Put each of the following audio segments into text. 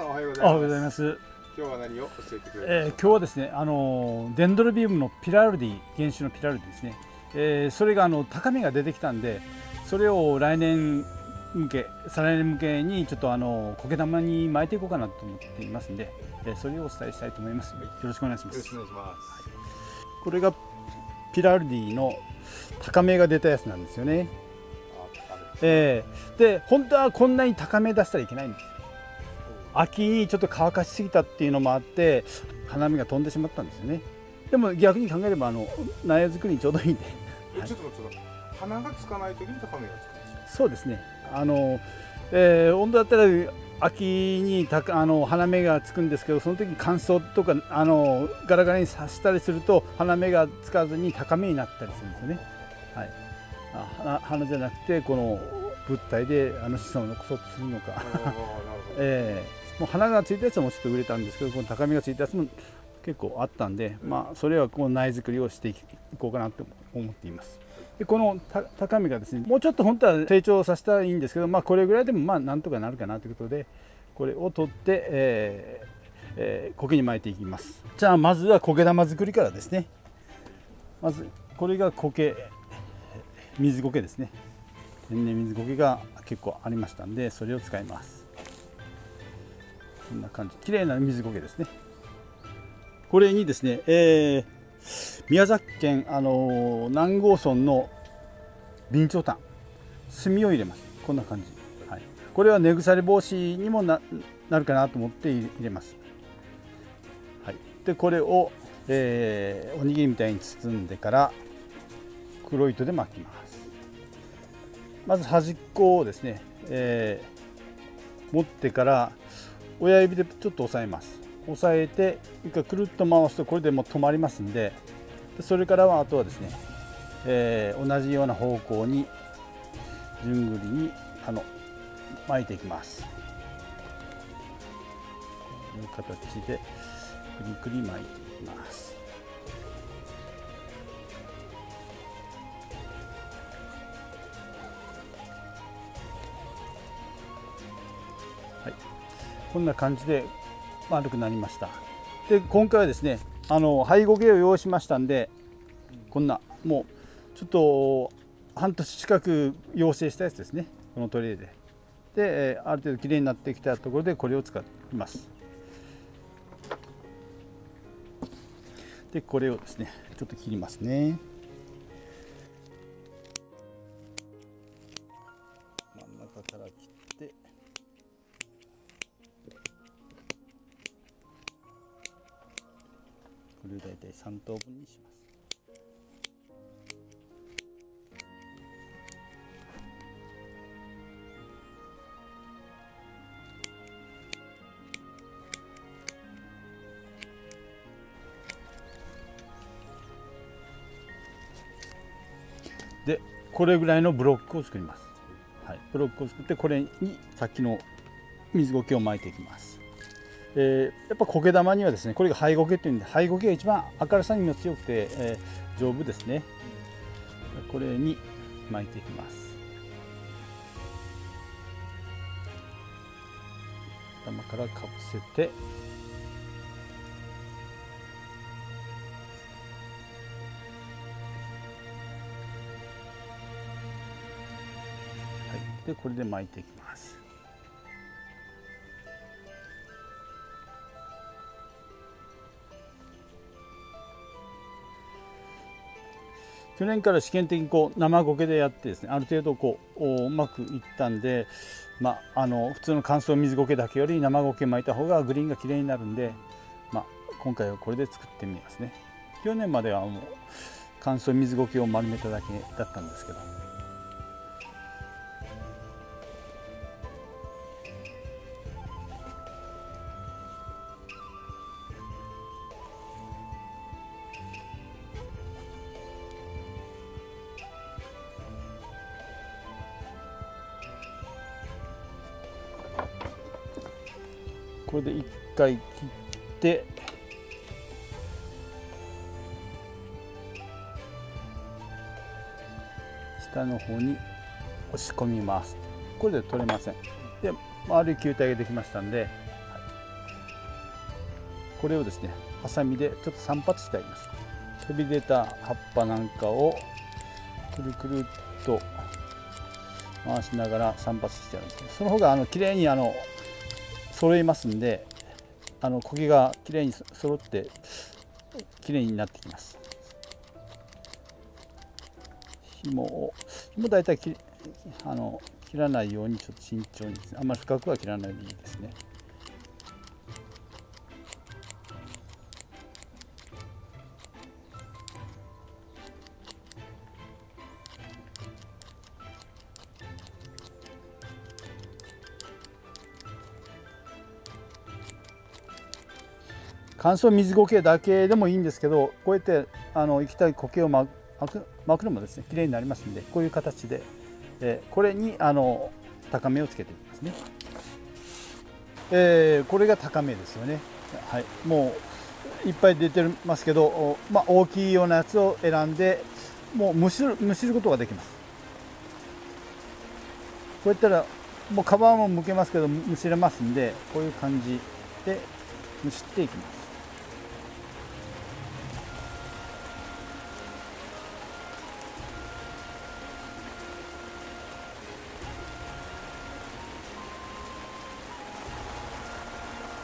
藤さんおはようございます。今日は何を教えてくれるえー、今日はですね、あのデンドロビウムのピラルディ原種のピラルディですね。えー、それがあの高みが出てきたんで、それを来年向け、再来年向けにちょっとあの苔玉に巻いていこうかなと思っていますんで、えー、それをお伝えしたいと思います。よろしくお願いします。よろしくお願いします。これがピラルディの高めが出たやつなんですよね。えー、で本当はこんなに高め出したらいけないんです秋にちょっと乾かしすぎたっていうのもあって花芽が飛んでしまったんですよね。でも逆に考えればあの苗作りにちょうどいいんで、はい、ちょっと待って花がつかない時に高めがつくそうですね。あの、えー、温度だったら秋にたあの花芽がつくんですけどその時乾燥とかあのガラガラにさしたりすると花芽がつかずに高めになったりするんですよね、はい、花花じゃなくてこの物体であの子孫を残そうとするのか。えー、もう花がついたやつはもうちょっと売れたんですけどこの高みがついたやつも結構あったんで、まあ、それはこの苗作りをしていこうかなと思っています。でこの高みがですねもうちょっと本当は成長させたらいいんですけど、まあ、これぐらいでもまあなんとかなるかなということでこれを取って、えーえー、苔に巻いていきます。じゃあまずは苔玉作りからですね。まずこれが苔水苔ですね。天然水苔が結構ありましたんでそれを使いますこんな感じ。綺麗な水苔ですね。これにですね、えー、宮崎県、あのー、南郷村の備長炭炭を入れます。こんな感じ、はい、これは根腐れ防止にもなるかなと思って入れます、はい、でこれを、えー、おにぎりみたいに包んでから黒糸で巻きます。まず端っこをですね、えー、持ってから親指でちょっと押さえます。押さえて一回くるっと回すとこれでもう止まりますんでそれからはあとはですね、えー、同じような方向に順繰りにあの巻いていきます。こういう形でくりくり巻いていきます。はい。こんな感じで丸くなりました。で今回はですねあの配合毛を用意しましたんでこんなもうちょっと半年近く養成したやつですね。このトレイで。である程度きれいになってきたところでこれを使います。でこれをですねちょっと切りますね。でこれぐらいのブロックを作ります、はい、ブロックを作ってこれにさっきの水苔を巻いていきます。えー、やっぱ苔玉にはですねこれが灰苔っていうんで灰苔が一番明るさにも強くて、えー、丈夫ですね。これに巻いていきます。頭からかぶせて。でこれで巻いていきます。去年から試験的にこう生苔でやってですねある程度こううまくいったんで、まあ、あの普通の乾燥水苔だけより生苔巻いた方がグリーンがきれいになるんで、まあ、今回はこれで作ってみますね。去年まではもう乾燥水苔を丸めただけだったんですけど。これで1回切って。下の方に押し込みます。これで取れません。で丸い球体ができましたんでこれをですねハサミでちょっと散髪してあげます。飛び出た葉っぱなんかをくるくるっと回しながら散髪してあるんですその方があの綺麗にあの揃いますんであの苔が綺麗に揃って綺麗になってきます。紐を紐大体きあの切らないようにちょっと慎重にですね。あんまり深くは切らないでいいですね。乾燥水苔だけでもいいんですけどこうやってあの液体苔を巻く巻くのもですね綺麗になりますんでこういう形で、えー、これにあの高めをつけていきますね、えー、これが高めですよね。はい。もういっぱい出てますけど、まあ、大きいようなやつを選んでもうむしるむしることができます。こうやったらもう皮も剥けますけどむしれますんでこういう感じで蒸しっていきます。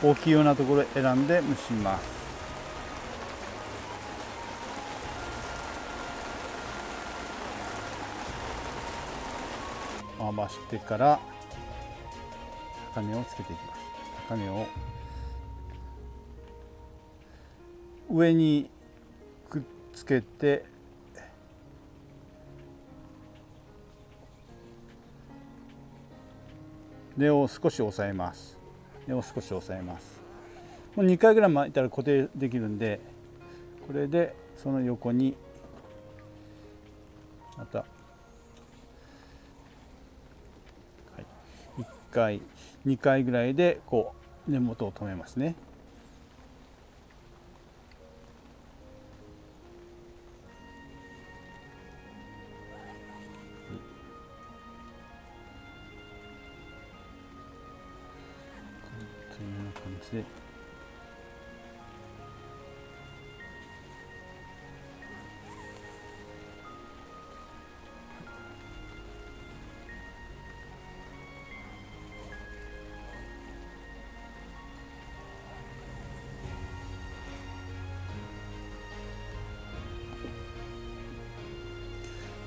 大きいようなところ選んで蒸します。回してから高値をつけていきます。高値を上にくっつけて根を少し押さえます。を少し押さえます。もう2回ぐらい巻いたら固定できるんでこれでその横にまた、はい、1回2回ぐらいでこう根元を止めますね。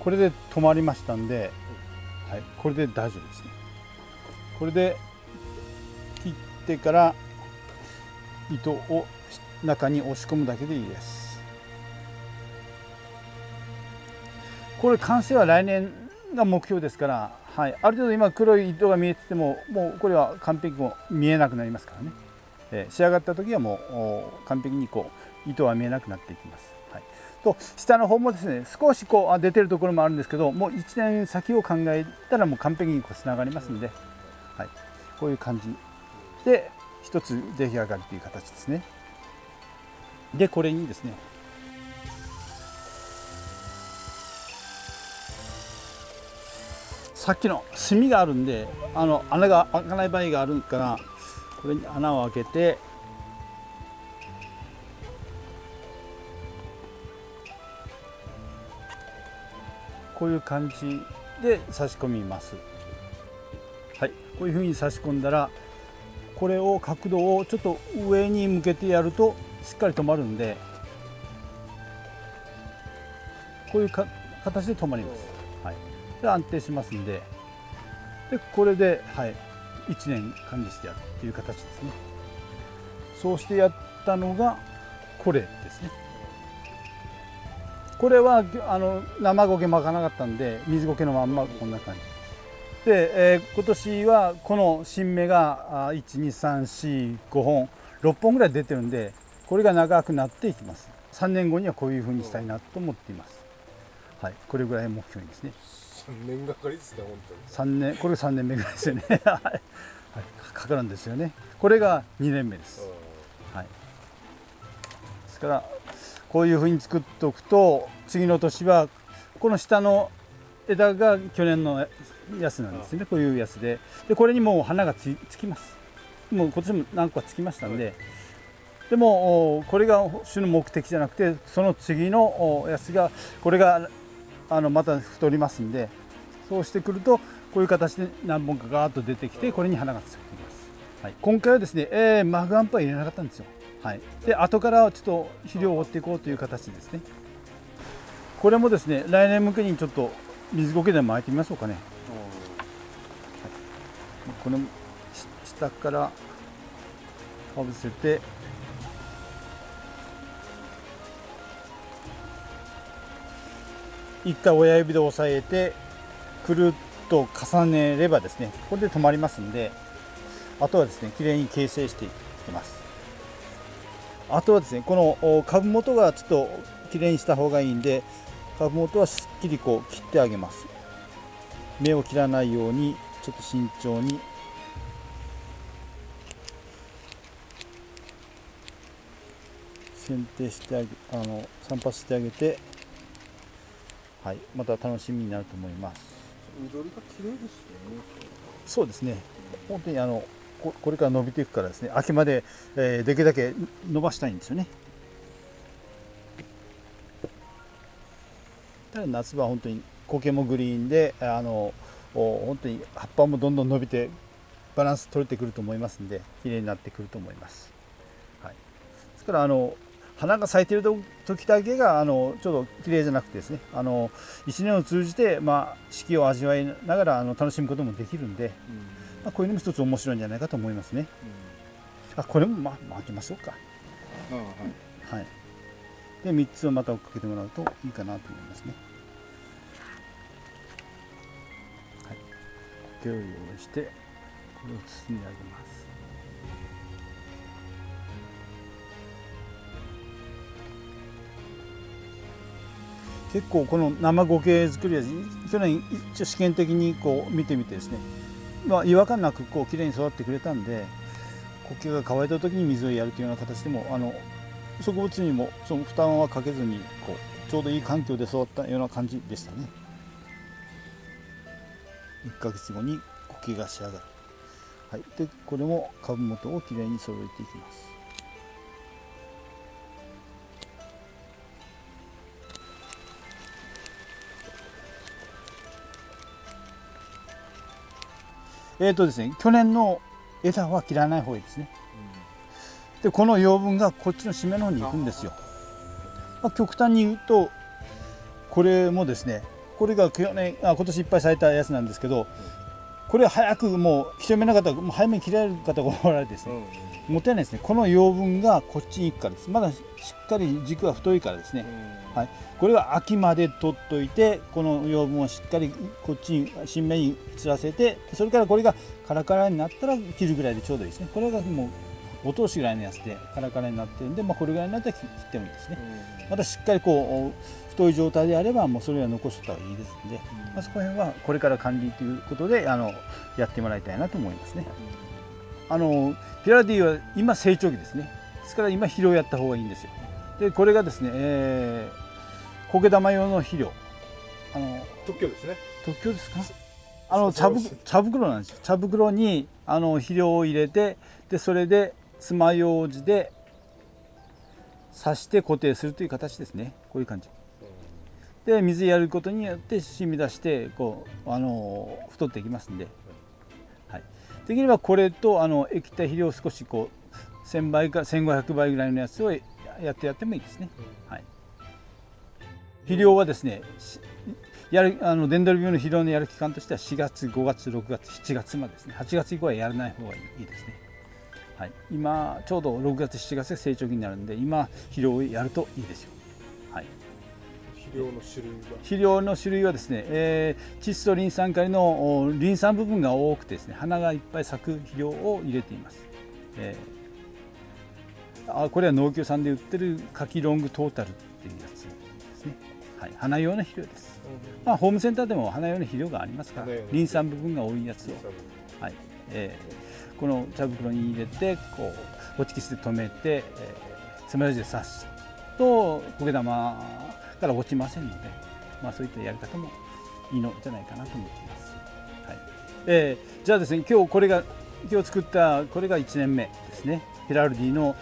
これで止まりましたんで、はい、これで大丈夫ですね。これで切ってから糸を中に押し込むだけでいいです。これ完成は来年が目標ですから、はい、ある程度今黒い糸が見えててももうこれは完璧も見えなくなりますからね、えー、仕上がった時はもう完璧にこう糸は見えなくなっていきます、と下の方もですね少しこう出てるところもあるんですけどもう1年先を考えたらもう完璧にこうつながりますんで、はい、こういう感じで一つ出来上がるという形ですね。でこれにですねさっきの炭があるんであの穴が開かない場合があるからこれに穴を開けてこういう感じで差し込みます。はい。こういうふうに差し込んだらこれを角度をちょっと上に向けてやるとしっかり止まるんでこういうか形で止まります、はい、で安定しますんで。でこれで、はい、1年管理してやるっていう形ですね。そうしてやったのがこれですね。これはあの生苔巻かなかったんで水苔のまんまこんな感じ。で、えー、今年はこの新芽が12345本6本ぐらい出てるんでこれが長くなっていきます。3年後にはこういうふうにしたいなと思っています。はいこれぐらい目標にですね。3年がかりですね本当に。3年これ3年目ぐらいですよね。はい、かかるんですよね。これが2年目です。はい。ですからこういうふうに作っておくと次の年はこの下の枝が去年のやつなんですね。こういうやつで。でこれにもう花がつきます。もう今年も何個かつきましたんで、でもこれが種の目的じゃなくてその次のやつがこれがあのまた太りますんで。そうしてくるとこういう形で何本かガーッと出てきてこれに花がついてきます、はい、今回はですね、えーマグアンプは入れなかったんですよ、はい、で後からちょっと肥料を追っていこうという形ですね。これもですね来年向けにちょっと水苔で巻いてみましょうかね。この下からかぶせて一回親指で押さえてくるっと重ねればですねこれで止まりますんであとはですねきれいに形成していきます。あとはですねこのお株元がちょっときれいにした方がいいんで株元はしっきりこう切ってあげます。芽を切らないようにちょっと慎重に。剪定してあげあの散髪してあげて。はいまた楽しみになると思います。緑が綺麗ですよね。そうですね。本当にあのこれから伸びていくからですね秋まで、えーできるだけ伸ばしたいんですよね。ただ夏場は本当に苔もグリーンであの本当に葉っぱもどんどん伸びてバランス取れてくると思いますんで綺麗になってくると思います、はい、ですからあの花が咲いている時だけがあのちょっと綺麗じゃなくてですねあの一年を通じて、まあ、四季を味わいながらあの楽しむこともできるんで、まあ、こういうのも一つ面白いんじゃないかと思いますね。あこれもま巻きましょうか。うんうんあはい。はい。で3つをまた追っかけてもらうといいかなと思いますね。はい。苔を用意してこれを包んであげます。結構この生苔作りは去年一応試験的にこう見てみてですね、まあ、違和感なくこう綺麗に育ってくれたんで呼吸が乾いた時に水をやるというような形でもあの植物にもその負担はかけずにこうちょうどいい環境で育ったような感じでしたね。1ヶ月後に呼吸が仕上がる、はい、でこれも株元をきれいに揃えていきます。えーとですね、去年の枝は切らない方がいいですね。でこの養分がこっちの締めの方に行くんですよ。まあ、極端に言うとこれもですねこれが去年あ今年いっぱい咲いたやつなんですけどこれ早くもう人目な方もう早めに切られる方がおられてですね、もったいないですね。この養分がこっちに行くからです。まだしっかり軸が太いからですね、はい、これは秋まで取っといてこの養分をしっかりこっちに新芽に散らせてそれからこれがカラカラになったら切るぐらいでちょうどいいですね。これがもうお通しぐらいのやつでカラカラになってるんで、まあ、これぐらいになったら切ってもいいですね。またしっかりこう太い状態であればもうそれは残しておいた方がいいですので、まあ、そこら辺はこれから管理ということであのやってもらいたいなと思いますねあのピラディは今成長期ですね。ですから今肥料やった方がいいんですよ。でこれがですね、えー、苔玉用の肥料。あの特許ですね。特許ですか？あの茶袋なんですよ。茶袋にあの肥料を入れてでそれで爪楊枝で刺して固定するという形ですね。こういう感じ。で水やることによって染み出してこうあの太っていきますんで、はい、できればこれとあの液体肥料を少しこう1000倍か1500倍ぐらいのやつをやってやってもいいですね、はい、肥料はですねしやるあのデンドル病の肥料のやる期間としては4月5月6月7月までですね。8月以降はやらない方がいいですね。はい、今ちょうど6月7月が成長期になるんで今肥料をやるといいですよ、はい、肥料の種類は？肥料の種類はですね、えー、窒素リン酸カリのおリン酸部分が多くてですね花がいっぱい咲く肥料を入れています、えーあこれは農協さんで売ってる柿ロングトータルっていうやつですね、はい、花用の肥料です、まあ、ホームセンターでも花用の肥料がありますからリン酸部分が多いやつをはいえー、この茶袋に入れてこうホチキスで留めて、えー、爪楊枝で刺すと苔玉から落ちませんので、まあ、そういったやり方もいいのじゃないかなと思っています。はい。えー、じゃあですね今日これが今日作ったこれが1年目ですね。ヘラルディの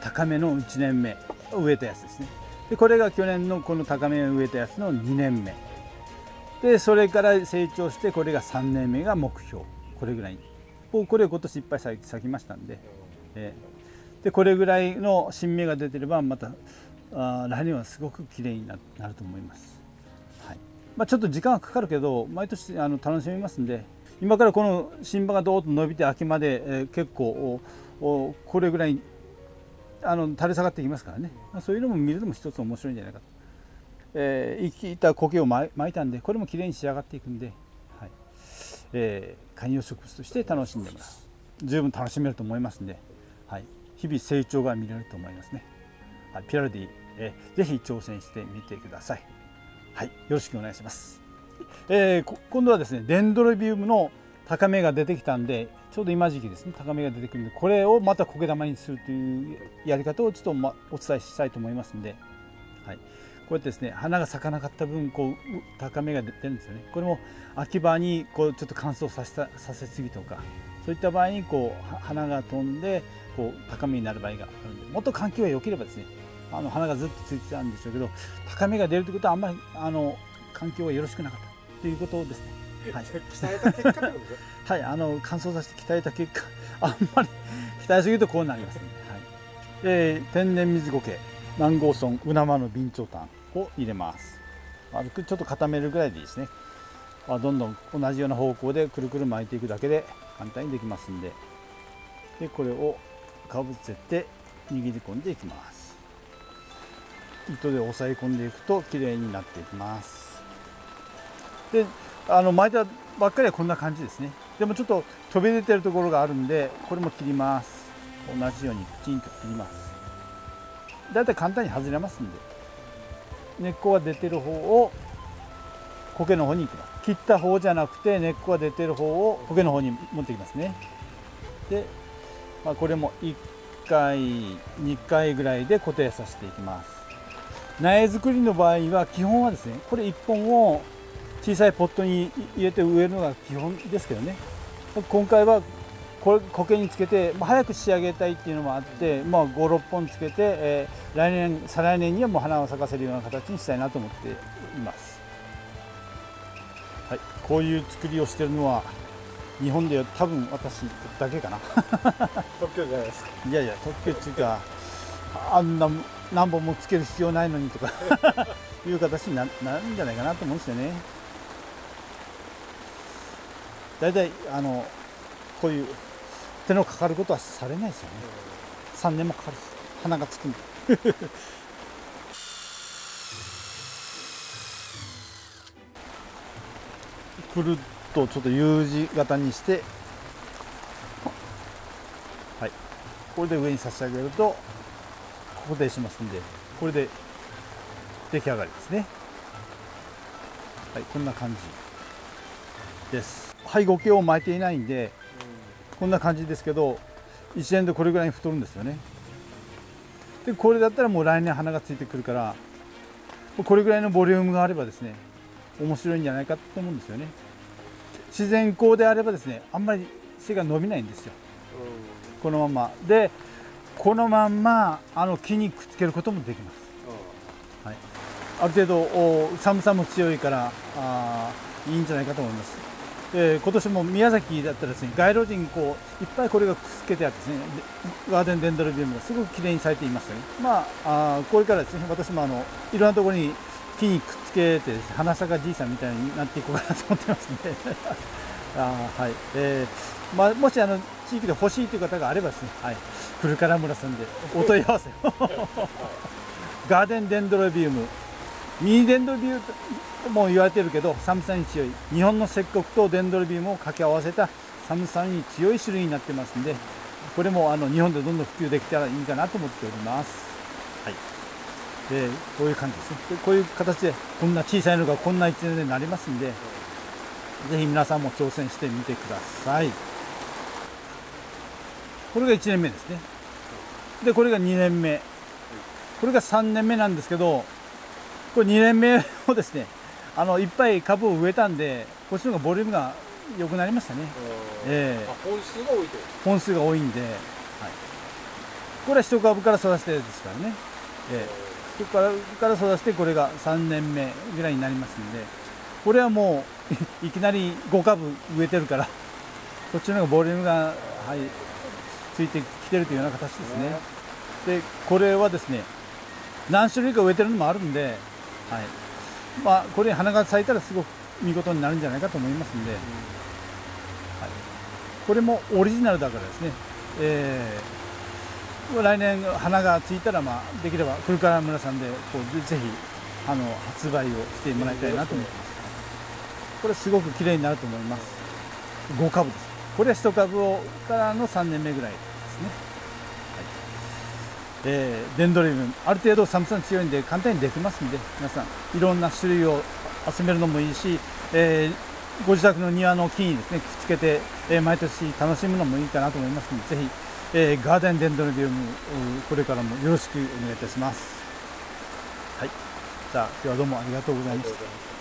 高めの1年目植えたやつですね。でこれが去年のこの高めを植えたやつの2年目。でそれから成長してこれが3年目が目標。これぐらい。これを今年いっぱい咲きましたんで、えー、でこれぐらいの新芽が出てればまたあ来年はすごく綺麗になると思います、はい。まあ、ちょっと時間はかかるけど毎年あの楽しみますんで今からこの新葉がどーっと伸びて秋まで、えー、結構これぐらいあの垂れ下がってきますからね、まあ、そういうのも見るのも一つ面白いんじゃないかと、えー、生きた苔を巻いたんでこれもきれいに仕上がっていくんで、はい。えー、観葉植物として楽しんでます。十分楽しめると思いますんで、はい、日々成長が見れると思いますね、はい、ピラルディ、えー、ぜひ挑戦してみてください。はいよろしくお願いします、えー、今度はですねデンドロビウムの高めが出てきたんでちょうど今時期ですね高めが出てくるんでこれをまた苔玉にするというやり方をちょっと、ま、お伝えしたいと思いますんで、はい、こうやってですね花が咲かなかった分こう高めが出てるんですよね。これも秋葉にこうちょっと乾燥させたさせすぎとかそういった場合にこう花が飛んでこう高めになる場合があるんでもっと環境が良ければですねあの花がずっとついてたんでしょうけど高めが出るということはあんまりあの環境がよろしくなかったということですね。はい、鍛えた結果 はいあの乾燥させて鍛えた結果あんまり鍛えすぎるとこうなりますね、はい。えー、天然水苔南郷村うなまの備長炭を入れます。軽くちょっと固めるぐらいでいいですね。あどんどん同じような方向でくるくる巻いていくだけで簡単にできますんで。でこれをかぶせて握り込んでいきます糸で押さえ込んでいくときれいになっていきます。であの巻いたばっかりはこんな感じですね。でもちょっと飛び出てるところがあるんでこれも切ります。同じようにきちんと切ります。だいたい簡単に外れますんで。根っこが出てる方を苔の方に行きます。切った方じゃなくて根っこが出てる方を苔の方に持ってきますね。で、まあ、これも1回2回ぐらいで固定させていきます。苗作りの場合は基本はですねこれ1本を小さいポットに入れて植えるのが基本ですけどね。今回はこれ苔につけて、まあ、早く仕上げたいっていうのもあって、まあ、56本つけて、えー、来年再来年にはもう花を咲かせるような形にしたいなと思っています、はい、こういう作りをしてるのは日本で多分私だけかな。特許じゃないですか。いやいや特許っていうかあんな何本もつける必要ないのにとか いう形になるんじゃないかなと思うんですよね。大体あのこういう手のかかることはされないですよね。3年もかかる花がつくんで くるっとちょっと U 字型にしてはい。これで上に差し上げると固定しますんでこれで出来上がりですね。はいこんな感じです。配合系を巻いていないんで、こんな感じですけど1年でこれぐらいに太るんですよね。でこれだったらもう来年花がついてくるからこれぐらいのボリュームがあればですね面白いんじゃないかと思うんですよね。自然光であればですねあんまり背が伸びないんですよ、このまま。でこのまんまあの木にくっつけることもできます、はい、ある程度寒さも強いからあいいんじゃないかと思います。えー、今年も宮崎だったらですね街路樹にこういっぱいこれがくっつけてあってですねガーデンデンドロビウムがすごくきれいに咲いていますよね。まああこれからですね私もあのいろんなところに木にくっつけてね、花咲かじいさんみたいになっていこうかなと思ってますので。あはい、えーまあ、もしあの地域で欲しいという方があればですね、はい、古川村さんでお問い合わせを。ガーデンデンドロビウム。ミニデンドロビウムも言われてるけど寒さに強い日本の石黒とデンドロビウムを掛け合わせた寒さに強い種類になってますんでこれもあの日本でどんどん普及できたらいいかなと思っております。はい、でこういう感じですね。でこういう形でこんな小さいのがこんな一年でなりますんでぜひ皆さんも挑戦してみてくださいこれが1年目ですね。でこれが2年目。これが3年目なんですけどこれ2年目をですねあのいっぱい株を植えたんでこっちの方がボリュームが良くなりましたね。ええ。あ本数が多いと。本数が多いんで、はい、これは一株から育ててですからね、ええ、一株から育ててこれが3年目ぐらいになりますんでこれはもう いきなり5株植えてるからこっちの方がボリュームが、はい、ついてきてるというような形ですね。でこれはですね何種類か植えてるのもあるんで、はい。まあ、これ花が咲いたらすごく見事になるんじゃないかと思いますんで、はい、これもオリジナルだからですね、えー、来年花がついたら、まあ、できれば古川村さんでこうぜひあの発売をしてもらいたいなと思います。これすごく綺麗になると思います。5株です。これは1株をからの3年目ぐらいですね、はい。えー、デンドリウムある程度寒さに強いんで簡単にできますんで皆さんいろんな種類を集めるのもいいし、えー、ご自宅の庭の木にですねくっつけて、えー、毎年楽しむのもいいかなと思いますのでぜひ、えー、ガーデンデンドリウムこれからもよろしくお願いいたします。はい。じゃあ今日はどうもありがとうございました。